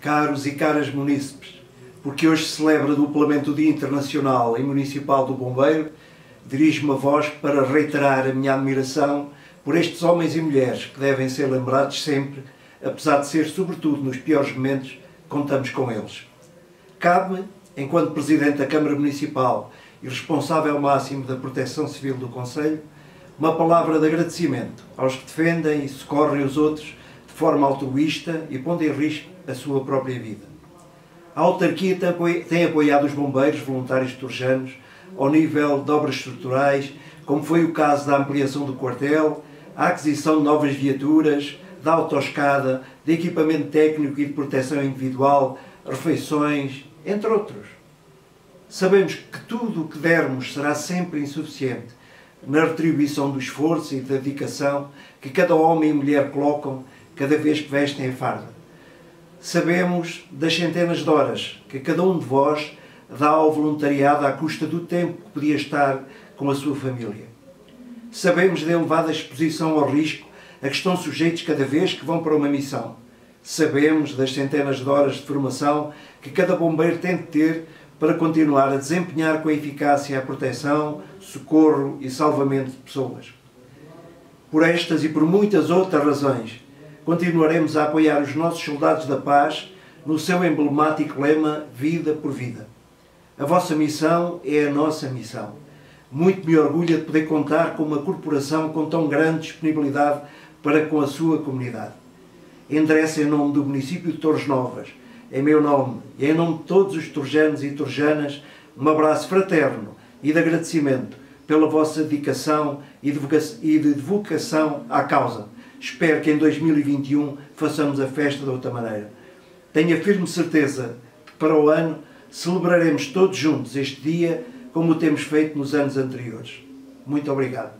caros e caras munícipes, porque hoje se celebra duplamente o Dia Internacional e Municipal do Bombeiro, dirijo-me a vós para reiterar a minha admiração por estes homens e mulheres que devem ser lembrados sempre, apesar de ser, sobretudo, nos piores momentos, contamos com eles. Cabe-me, enquanto Presidente da Câmara Municipal e responsável máximo da Proteção Civil do Conselho, uma palavra de agradecimento aos que defendem e socorrem os outros forma altruísta e pondo em risco a sua própria vida. A autarquia tem apoiado os bombeiros voluntários turjanos ao nível de obras estruturais, como foi o caso da ampliação do quartel, a aquisição de novas viaturas, da autoescada, de equipamento técnico e de proteção individual, refeições, entre outros. Sabemos que tudo o que dermos será sempre insuficiente na retribuição do esforço e da dedicação que cada homem e mulher colocam cada vez que vestem a farda. Sabemos das centenas de horas que cada um de vós dá ao voluntariado à custa do tempo que podia estar com a sua família. Sabemos da elevada exposição ao risco a que estão sujeitos cada vez que vão para uma missão. Sabemos das centenas de horas de formação que cada bombeiro tem de ter para continuar a desempenhar com eficácia a proteção, socorro e salvamento de pessoas. Por estas e por muitas outras razões, continuaremos a apoiar os nossos soldados da paz no seu emblemático lema Vida por Vida. A vossa missão é a nossa missão. Muito me orgulha de poder contar com uma corporação com tão grande disponibilidade para com a sua comunidade. Endereço em nome do município de Torres Novas em meu nome e em nome de todos os turjanos e turjanas, um abraço fraterno e de agradecimento pela vossa dedicação e de vocação à causa. Espero que em 2021 façamos a festa de outra maneira. Tenho a firme certeza que para o ano celebraremos todos juntos este dia como o temos feito nos anos anteriores. Muito obrigado.